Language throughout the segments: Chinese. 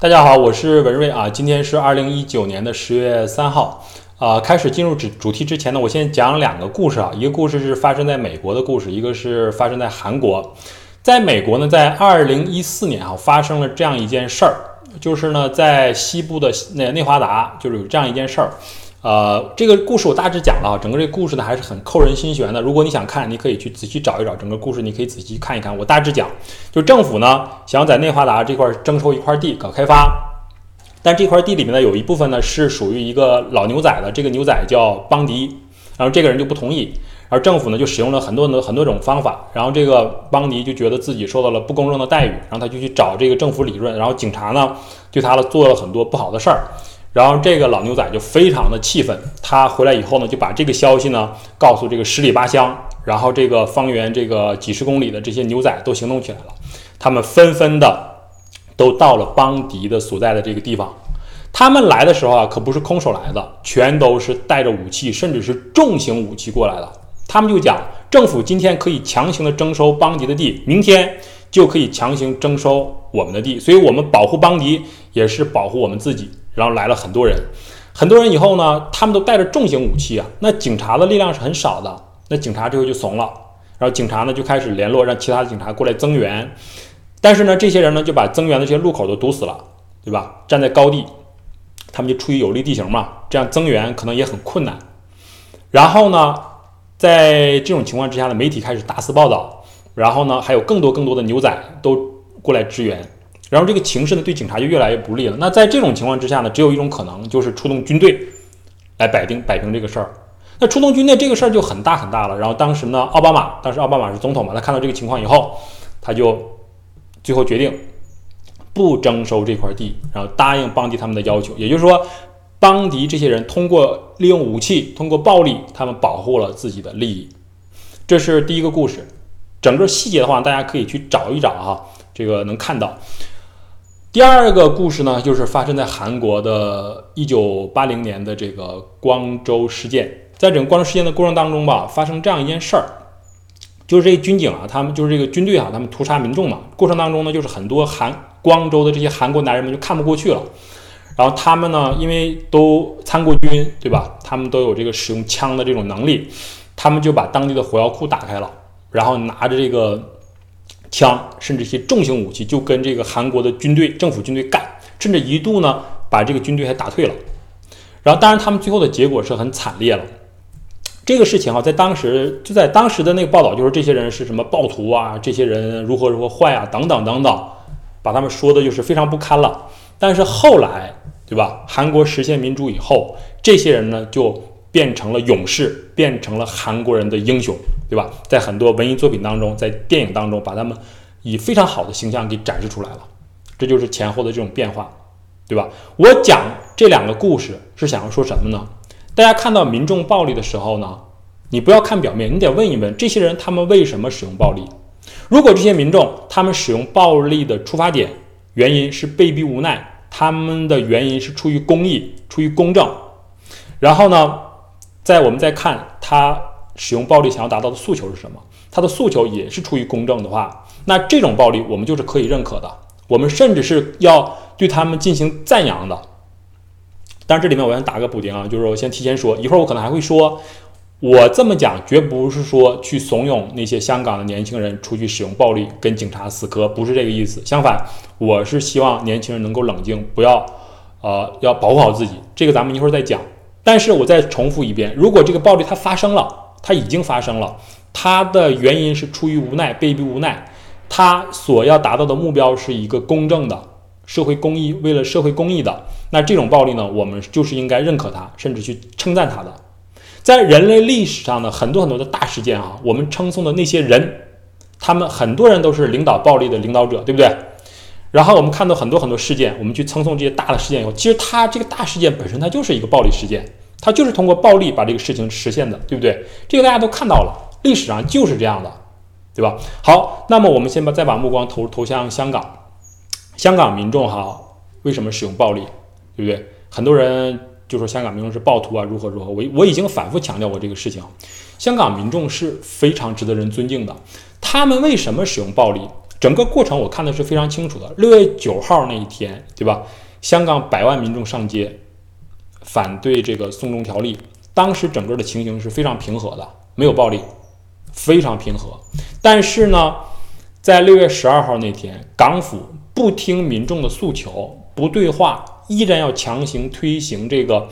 大家好，我是文瑞啊。今天是二零一九年的十月三号啊。开始进入主主题之前呢，我先讲两个故事啊。一个故事是发生在美国的故事，一个是发生在韩国。在美国呢，在二零一四年啊，发生了这样一件事儿，就是呢，在西部的内内华达，就是有这样一件事儿。呃，这个故事我大致讲了，整个这个故事呢还是很扣人心弦的。如果你想看，你可以去仔细找一找整个故事，你可以仔细看一看。我大致讲，就政府呢想要在内华达这块征收一块地搞开发，但这块地里面呢有一部分呢是属于一个老牛仔的，这个牛仔叫邦迪，然后这个人就不同意，而政府呢就使用了很多的很多种方法，然后这个邦迪就觉得自己受到了不公正的待遇，然后他就去找这个政府理论，然后警察呢对他做了很多不好的事儿。然后这个老牛仔就非常的气愤，他回来以后呢，就把这个消息呢告诉这个十里八乡，然后这个方圆这个几十公里的这些牛仔都行动起来了，他们纷纷的都到了邦迪的所在的这个地方。他们来的时候啊，可不是空手来的，全都是带着武器，甚至是重型武器过来的。他们就讲，政府今天可以强行的征收邦迪的地，明天就可以强行征收我们的地，所以我们保护邦迪也是保护我们自己。然后来了很多人，很多人以后呢，他们都带着重型武器啊。那警察的力量是很少的，那警察这回就怂了。然后警察呢就开始联络，让其他的警察过来增援。但是呢，这些人呢就把增援的这些路口都堵死了，对吧？站在高地，他们就处于有利地形嘛，这样增援可能也很困难。然后呢，在这种情况之下呢，媒体开始大肆报道，然后呢，还有更多更多的牛仔都过来支援。然后这个情势呢，对警察就越来越不利了。那在这种情况之下呢，只有一种可能，就是出动军队来摆平摆平这个事儿。那出动军队这个事儿就很大很大了。然后当时呢，奥巴马当时奥巴马是总统嘛，他看到这个情况以后，他就最后决定不征收这块地，然后答应邦迪他们的要求。也就是说，邦迪这些人通过利用武器、通过暴力，他们保护了自己的利益。这是第一个故事。整个细节的话，大家可以去找一找哈，这个能看到。第二个故事呢，就是发生在韩国的1980年的这个光州事件。在整个光州事件的过程当中吧，发生这样一件事儿，就是这个军警啊，他们就是这个军队啊，他们屠杀民众嘛。过程当中呢，就是很多韩光州的这些韩国男人们就看不过去了，然后他们呢，因为都参过军，对吧？他们都有这个使用枪的这种能力，他们就把当地的火药库打开了，然后拿着这个。枪，甚至一些重型武器，就跟这个韩国的军队、政府军队干，甚至一度呢把这个军队还打退了。然后，当然他们最后的结果是很惨烈了。这个事情啊，在当时就在当时的那个报道，就是这些人是什么暴徒啊，这些人如何如何坏啊，等等等等，把他们说的就是非常不堪了。但是后来，对吧？韩国实现民主以后，这些人呢就变成了勇士，变成了韩国人的英雄。对吧？在很多文艺作品当中，在电影当中，把他们以非常好的形象给展示出来了。这就是前后的这种变化，对吧？我讲这两个故事是想要说什么呢？大家看到民众暴力的时候呢，你不要看表面，你得问一问这些人他们为什么使用暴力。如果这些民众他们使用暴力的出发点原因是被逼无奈，他们的原因是出于公义、出于公正，然后呢，在我们再看他。使用暴力想要达到的诉求是什么？他的诉求也是出于公正的话，那这种暴力我们就是可以认可的，我们甚至是要对他们进行赞扬的。但是这里面我先打个补丁啊，就是我先提前说，一会儿我可能还会说，我这么讲绝不是说去怂恿那些香港的年轻人出去使用暴力跟警察死磕，不是这个意思。相反，我是希望年轻人能够冷静，不要，呃，要保护好自己。这个咱们一会儿再讲。但是我再重复一遍，如果这个暴力它发生了。它已经发生了，它的原因是出于无奈，被逼无奈。他所要达到的目标是一个公正的社会公益，为了社会公益的，那这种暴力呢，我们就是应该认可它，甚至去称赞它的。在人类历史上的很多很多的大事件啊，我们称颂的那些人，他们很多人都是领导暴力的领导者，对不对？然后我们看到很多很多事件，我们去称颂这些大的事件以后，其实它这个大事件本身它就是一个暴力事件。它就是通过暴力把这个事情实现的，对不对？这个大家都看到了，历史上就是这样的，对吧？好，那么我们先把再把目光投投向香港，香港民众哈，为什么使用暴力，对不对？很多人就说香港民众是暴徒啊，如何如何。我我已经反复强调过这个事情，香港民众是非常值得人尊敬的。他们为什么使用暴力？整个过程我看的是非常清楚的。六月九号那一天，对吧？香港百万民众上街反对这个送中条例，当时整个的情形是非常平和的，没有暴力，非常平和。但是呢，在六月十二号那天，港府不听民众的诉求，不对话，依然要强行推行这个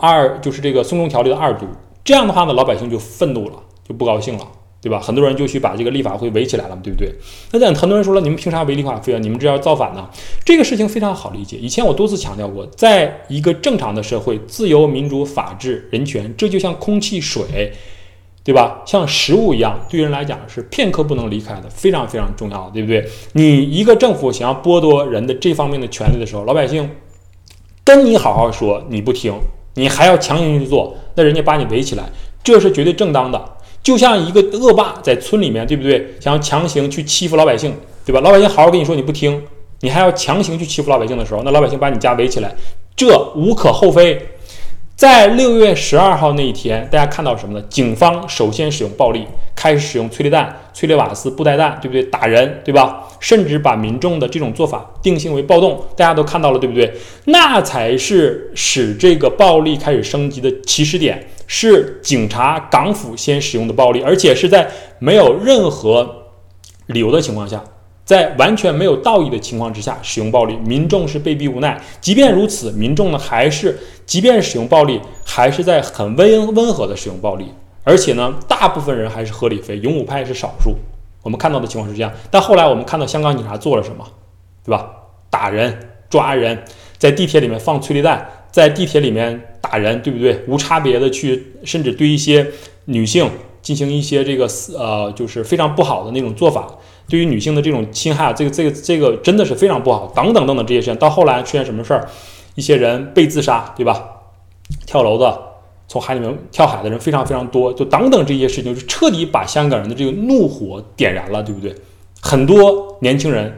二，就是这个送中条例的二读。这样的话呢，老百姓就愤怒了，就不高兴了。对吧？很多人就去把这个立法会围起来了，对不对？那但很多人说了，你们凭啥围立法会啊？你们这要造反呢？这个事情非常好理解。以前我多次强调过，在一个正常的社会，自由、民主、法治、人权，这就像空气、水，对吧？像食物一样，对人来讲是片刻不能离开的，非常非常重要，对不对？你一个政府想要剥夺人的这方面的权利的时候，老百姓跟你好好说，你不听，你还要强行去做，那人家把你围起来，这是绝对正当的。就像一个恶霸在村里面，对不对？想要强行去欺负老百姓，对吧？老百姓好好跟你说，你不听，你还要强行去欺负老百姓的时候，那老百姓把你家围起来，这无可厚非。在六月十二号那一天，大家看到什么呢？警方首先使用暴力，开始使用催泪弹、催泪瓦斯、布袋弹，对不对？打人，对吧？甚至把民众的这种做法定性为暴动，大家都看到了，对不对？那才是使这个暴力开始升级的起始点。是警察、港府先使用的暴力，而且是在没有任何理由的情况下，在完全没有道义的情况之下使用暴力，民众是被逼无奈。即便如此，民众呢还是，即便使用暴力，还是在很温温和的使用暴力，而且呢，大部分人还是合理非，勇武派是少数。我们看到的情况是这样，但后来我们看到香港警察做了什么，对吧？打人、抓人，在地铁里面放催泪弹。在地铁里面打人，对不对？无差别的去，甚至对一些女性进行一些这个呃，就是非常不好的那种做法。对于女性的这种侵害，这个这个这个真的是非常不好。等等等等这些事情，到后来出现什么事儿？一些人被自杀，对吧？跳楼的，从海里面跳海的人非常非常多。就等等这些事情，就彻底把香港人的这个怒火点燃了，对不对？很多年轻人，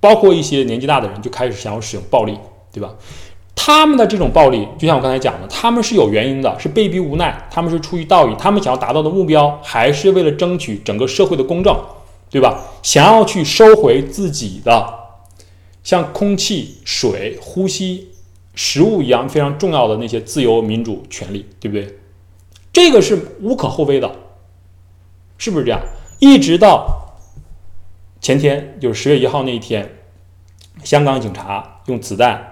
包括一些年纪大的人，就开始想要使用暴力，对吧？他们的这种暴力，就像我刚才讲的，他们是有原因的，是被逼无奈，他们是出于道义，他们想要达到的目标，还是为了争取整个社会的公正，对吧？想要去收回自己的像空气、水、呼吸、食物一样非常重要的那些自由民主权利，对不对？这个是无可厚非的，是不是这样？一直到前天，就是十月一号那一天，香港警察用子弹。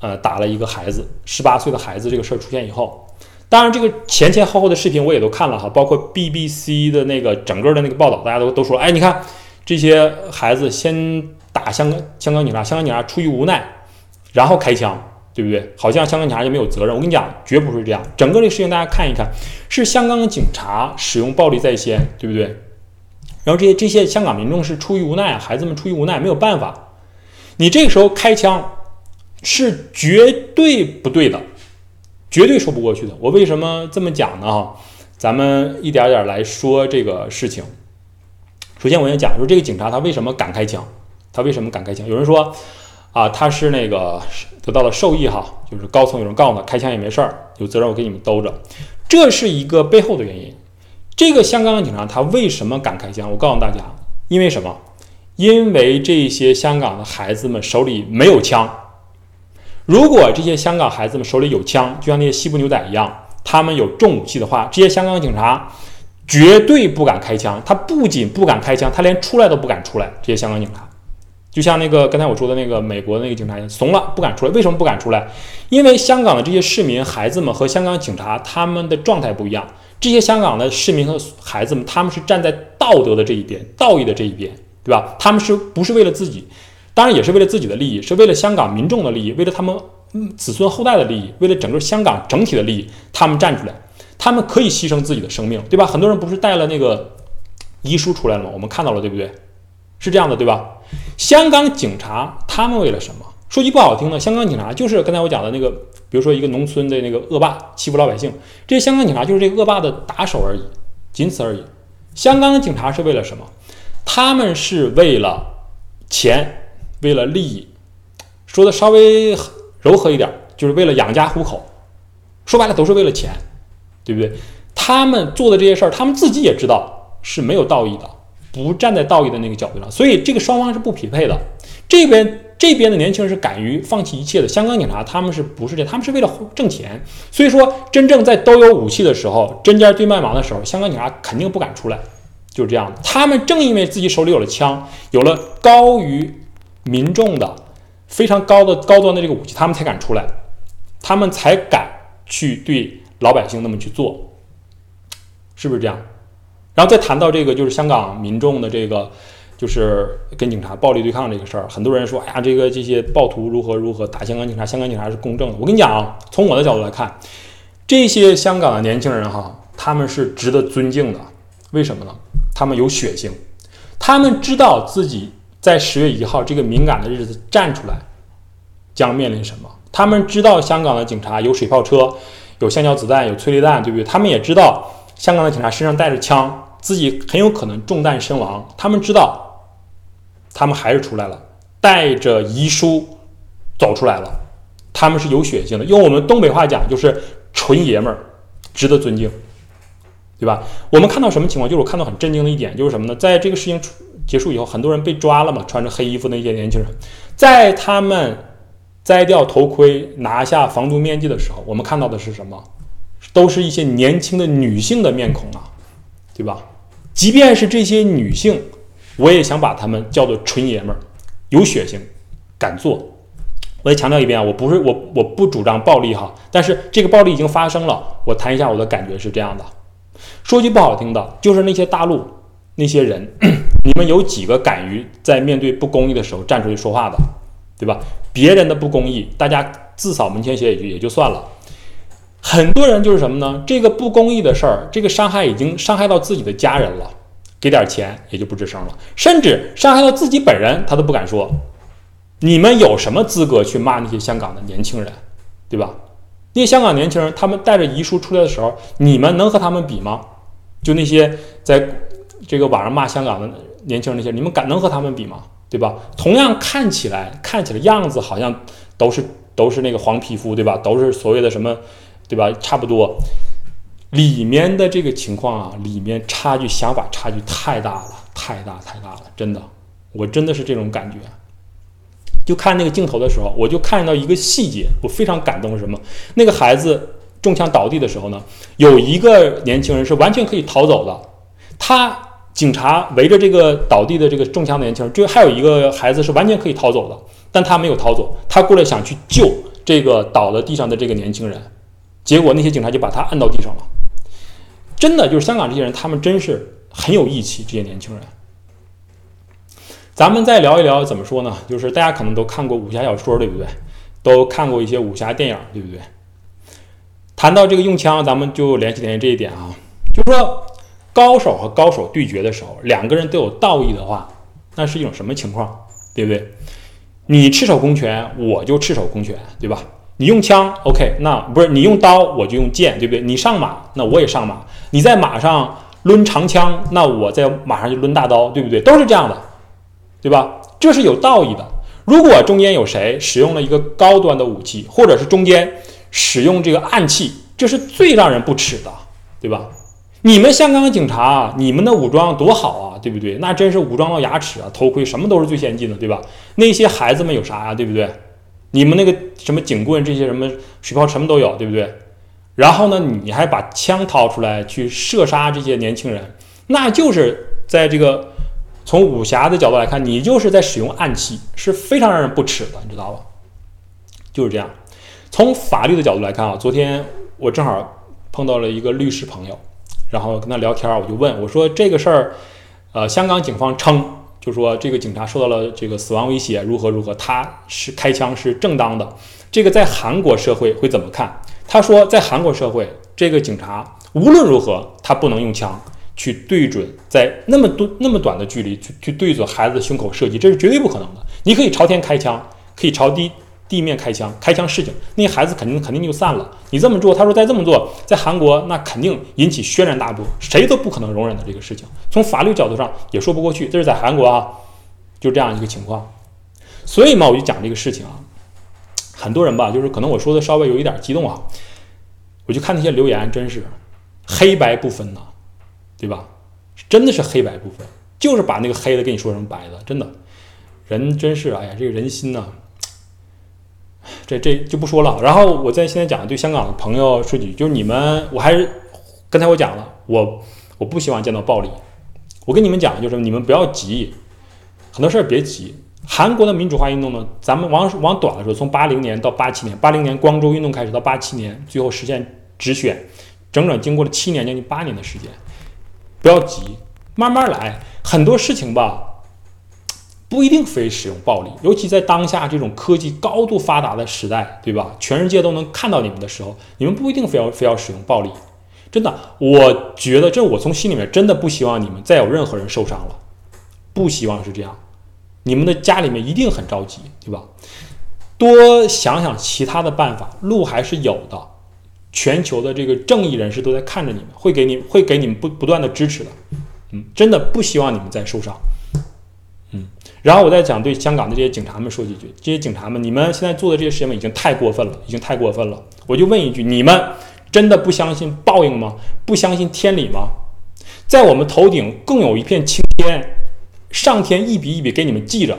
呃，打了一个孩子，十八岁的孩子，这个事儿出现以后，当然这个前前后后的视频我也都看了哈，包括 BBC 的那个整个的那个报道，大家都都说，哎，你看这些孩子先打香港香港警察，香港警察出于无奈，然后开枪，对不对？好像香港警察就没有责任。我跟你讲，绝不是这样。整个这个事情大家看一看，是香港警察使用暴力在先，对不对？然后这些这些香港民众是出于无奈，孩子们出于无奈没有办法，你这个时候开枪。是绝对不对的，绝对说不过去的。我为什么这么讲呢？哈，咱们一点点来说这个事情。首先，我先讲说这个警察他为什么敢开枪，他为什么敢开枪？有人说啊，他是那个得到了授意哈，就是高层有人告诉他开枪也没事儿，有责任我给你们兜着，这是一个背后的原因。这个香港的警察他为什么敢开枪？我告诉大家，因为什么？因为这些香港的孩子们手里没有枪。如果这些香港孩子们手里有枪，就像那些西部牛仔一样，他们有重武器的话，这些香港警察绝对不敢开枪。他不仅不敢开枪，他连出来都不敢出来。这些香港警察，就像那个刚才我说的那个美国的那个警察一样，怂了，不敢出来。为什么不敢出来？因为香港的这些市民孩子们和香港警察他们的状态不一样。这些香港的市民和孩子们，他们是站在道德的这一边，道义的这一边，对吧？他们是不是为了自己？当然也是为了自己的利益，是为了香港民众的利益，为了他们子孙后代的利益，为了整个香港整体的利益，他们站出来，他们可以牺牲自己的生命，对吧？很多人不是带了那个遗书出来了吗？我们看到了，对不对？是这样的，对吧？香港警察他们为了什么？说句不好听的，香港警察就是刚才我讲的那个，比如说一个农村的那个恶霸欺负老百姓，这些香港警察就是这个恶霸的打手而已，仅此而已。香港警察是为了什么？他们是为了钱。为了利益，说的稍微柔和一点，就是为了养家糊口。说白了都是为了钱，对不对？他们做的这些事儿，他们自己也知道是没有道义的，不站在道义的那个角度上，所以这个双方是不匹配的。这边这边的年轻人是敢于放弃一切的，香港警察他们是不是这？他们是为了挣钱。所以说，真正在都有武器的时候，针尖对麦芒的时候，香港警察肯定不敢出来，就是这样的。他们正因为自己手里有了枪，有了高于民众的非常高的高端的这个武器，他们才敢出来，他们才敢去对老百姓那么去做，是不是这样？然后再谈到这个，就是香港民众的这个，就是跟警察暴力对抗这个事儿，很多人说，哎呀，这个这些暴徒如何如何打香港警察，香港警察是公正的。我跟你讲啊，从我的角度来看，这些香港的年轻人哈，他们是值得尊敬的。为什么呢？他们有血性，他们知道自己在十月一号这个敏感的日子站出来将面临什么。他们知道香港的警察有水炮车，有橡胶子弹，有催泪弹，对不对？他们也知道香港的警察身上带着枪。自己很有可能中弹身亡，他们知道，他们还是出来了，带着遗书走出来了，他们是有血性的，用我们东北话讲就是纯爷们儿，值得尊敬，对吧？我们看到什么情况？就是我看到很震惊的一点，就是什么呢？在这个事情出结束以后，很多人被抓了嘛，穿着黑衣服的一些年轻人，在他们摘掉头盔、拿下防毒面具的时候，我们看到的是什么？都是一些年轻的女性的面孔啊。对吧？即便是这些女性，我也想把她们叫做纯爷们儿，有血性，敢做。我再强调一遍啊，我不是我我不主张暴力哈，但是这个暴力已经发生了。我谈一下我的感觉是这样的。说句不好听的，就是那些大陆那些人，你们有几个敢于在面对不公义的时候站出去说话的，对吧？别人的不公义，大家自扫门前雪也就也就算了。很多人就是什么呢？这个不公义的事儿，这个伤害已经伤害到自己的家人了，给点钱也就不吱声了，甚至伤害到自己本人，他都不敢说。你们有什么资格去骂那些香港的年轻人，对吧？那些香港年轻人，他们带着遗书出来的时候，你们能和他们比吗？就那些在这个网上骂香港的年轻人那些，你们敢能和他们比吗？对吧？同样看起来看起来样子好像都是都是那个黄皮肤，对吧？都是所谓的什么？对吧？差不多，里面的这个情况啊，里面差距、想法差距太大了，太大太大了，真的，我真的是这种感觉。就看那个镜头的时候，我就看到一个细节，我非常感动。什么？那个孩子中枪倒地的时候呢，有一个年轻人是完全可以逃走的。他警察围着这个倒地的这个中枪的年轻人，就还有一个孩子是完全可以逃走的，但他没有逃走，他过来想去救这个倒在地上的这个年轻人。结果那些警察就把他按到地上了，真的就是香港这些人，他们真是很有义气。这些年轻人，咱们再聊一聊怎么说呢？就是大家可能都看过武侠小说，对不对？都看过一些武侠电影，对不对？谈到这个用枪，咱们就联系联系这一点啊，就是说高手和高手对决的时候，两个人都有道义的话，那是一种什么情况？对不对？你赤手空拳，我就赤手空拳，对吧？你用枪，OK，那不是你用刀，我就用剑，对不对？你上马，那我也上马。你在马上抡长枪，那我在马上就抡大刀，对不对？都是这样的，对吧？这是有道义的。如果中间有谁使用了一个高端的武器，或者是中间使用这个暗器，这是最让人不齿的，对吧？你们香港警察，你们的武装多好啊，对不对？那真是武装到牙齿啊，头盔什么都是最先进的，对吧？那些孩子们有啥呀，对不对？你们那个什么警棍这些什么水炮什么都有，对不对？然后呢，你还把枪掏出来去射杀这些年轻人，那就是在这个从武侠的角度来看，你就是在使用暗器，是非常让人不齿的，你知道吧？就是这样。从法律的角度来看啊，昨天我正好碰到了一个律师朋友，然后跟他聊天，我就问我说这个事儿，呃，香港警方称。就说这个警察受到了这个死亡威胁，如何如何，他是开枪是正当的。这个在韩国社会会怎么看？他说，在韩国社会，这个警察无论如何，他不能用枪去对准在那么多那么短的距离去去对准孩子的胸口射击，这是绝对不可能的。你可以朝天开枪，可以朝地。地面开枪，开枪示警，那些孩子肯定肯定就散了。你这么做，他说再这么做，在韩国那肯定引起轩然大波，谁都不可能容忍的这个事情。从法律角度上也说不过去，这是在韩国啊，就这样一个情况。所以嘛，我就讲这个事情啊，很多人吧，就是可能我说的稍微有一点激动啊，我就看那些留言，真是黑白不分呐，对吧？真的是黑白不分。就是把那个黑的给你说成白的，真的，人真是哎呀，这个人心呐，这这就不说了。然后我在现在讲对香港的朋友说句，就是你们，我还是刚才我讲了，我我不希望见到暴力。我跟你们讲，就是你们不要急，很多事儿别急。韩国的民主化运动呢，咱们往往短了说，从八零年到八七年，八零年光州运动开始到八七年，最后实现直选，整整经过了七年，将近八年的时间。不要急，慢慢来。很多事情吧，不一定非使用暴力，尤其在当下这种科技高度发达的时代，对吧？全世界都能看到你们的时候，你们不一定非要非要使用暴力。真的，我觉得这我从心里面真的不希望你们再有任何人受伤了，不希望是这样。你们的家里面一定很着急，对吧？多想想其他的办法，路还是有的。全球的这个正义人士都在看着你们，会给你会给你们不不断的支持的。嗯，真的不希望你们再受伤。然后我再讲对香港的这些警察们说几句：这些警察们，你们现在做的这些事情已经太过分了，已经太过分了。我就问一句：你们真的不相信报应吗？不相信天理吗？在我们头顶更有一片青天，上天一笔一笔给你们记着，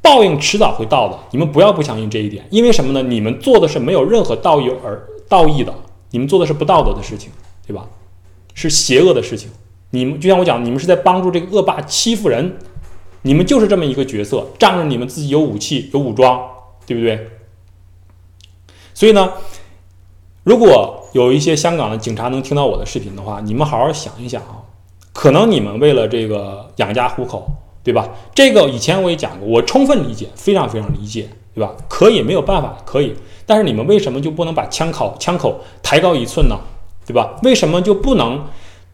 报应迟早会到的。你们不要不相信这一点，因为什么呢？你们做的是没有任何道义而道义的，你们做的是不道德的事情，对吧？是邪恶的事情。你们就像我讲，你们是在帮助这个恶霸欺负人，你们就是这么一个角色，仗着你们自己有武器、有武装，对不对？所以呢，如果有一些香港的警察能听到我的视频的话，你们好好想一想啊，可能你们为了这个养家糊口，对吧？这个以前我也讲过，我充分理解，非常非常理解，对吧？可以没有办法，可以，但是你们为什么就不能把枪口枪口抬高一寸呢？对吧？为什么就不能？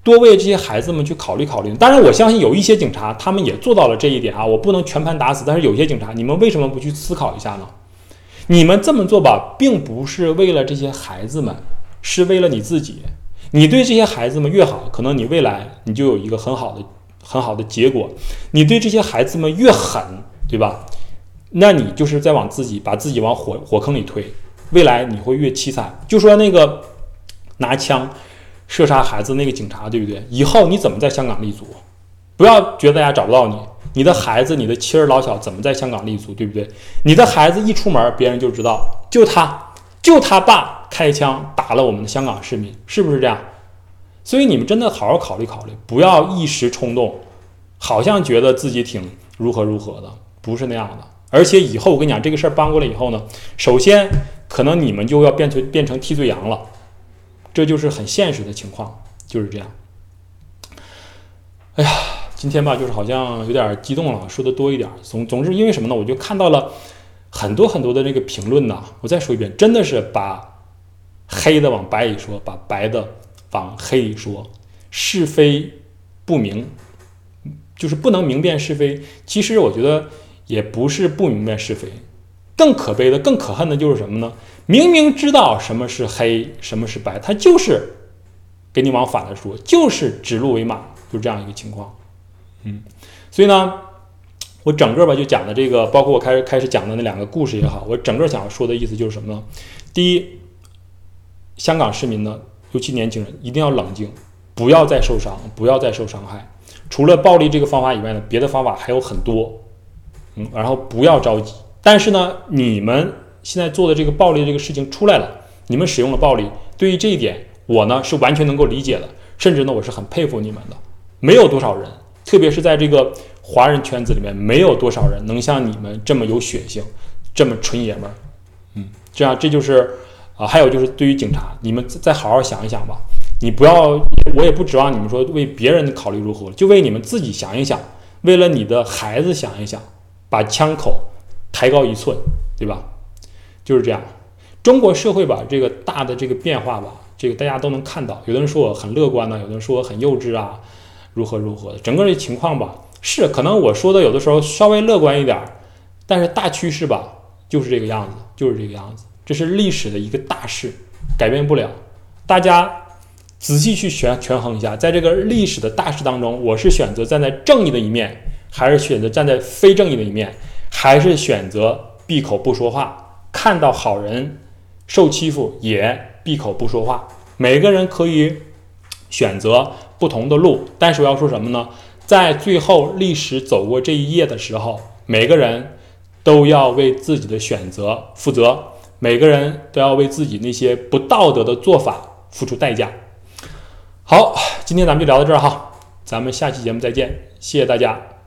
多为这些孩子们去考虑考虑。当然，我相信有一些警察，他们也做到了这一点啊。我不能全盘打死，但是有些警察，你们为什么不去思考一下呢？你们这么做吧，并不是为了这些孩子们，是为了你自己。你对这些孩子们越好，可能你未来你就有一个很好的、很好的结果。你对这些孩子们越狠，对吧？那你就是在往自己把自己往火火坑里推，未来你会越凄惨。就说那个拿枪。射杀孩子那个警察，对不对？以后你怎么在香港立足？不要觉得大家找不到你，你的孩子、你的妻儿老小怎么在香港立足，对不对？你的孩子一出门，别人就知道，就他，就他爸开枪打了我们的香港市民，是不是这样？所以你们真的好好考虑考虑，不要一时冲动，好像觉得自己挺如何如何的，不是那样的。而且以后我跟你讲，这个事儿搬过来以后呢，首先可能你们就要变成变成替罪羊了。这就是很现实的情况，就是这样。哎呀，今天吧，就是好像有点激动了，说的多一点。总总之，因为什么呢？我就看到了很多很多的这个评论呐。我再说一遍，真的是把黑的往白里说，把白的往黑里说，是非不明，就是不能明辨是非。其实我觉得也不是不明辨是非，更可悲的、更可恨的就是什么呢？明明知道什么是黑，什么是白，他就是给你往反了说，就是指鹿为马，就这样一个情况。嗯，所以呢，我整个吧就讲的这个，包括我开始开始讲的那两个故事也好，我整个想要说的意思就是什么呢？第一，香港市民呢，尤其年轻人一定要冷静，不要再受伤，不要再受伤害。除了暴力这个方法以外呢，别的方法还有很多。嗯，然后不要着急，但是呢，你们。现在做的这个暴力这个事情出来了，你们使用了暴力，对于这一点，我呢是完全能够理解的，甚至呢我是很佩服你们的。没有多少人，特别是在这个华人圈子里面，没有多少人能像你们这么有血性，这么纯爷们儿。嗯，这样这就是啊，还有就是对于警察，你们再好好想一想吧。你不要，我也不指望你们说为别人考虑如何，就为你们自己想一想，为了你的孩子想一想，把枪口抬高一寸，对吧？就是这样，中国社会吧，这个大的这个变化吧，这个大家都能看到。有的人说我很乐观呢，有的人说我很幼稚啊，如何如何的。整个这情况吧，是可能我说的有的时候稍微乐观一点，但是大趋势吧就是这个样子，就是这个样子。这是历史的一个大势，改变不了。大家仔细去权权衡一下，在这个历史的大势当中，我是选择站在正义的一面，还是选择站在非正义的一面，还是选择闭口不说话？看到好人受欺负也闭口不说话，每个人可以选择不同的路，但是我要说什么呢？在最后历史走过这一页的时候，每个人都要为自己的选择负责，每个人都要为自己那些不道德的做法付出代价。好，今天咱们就聊到这儿哈，咱们下期节目再见，谢谢大家。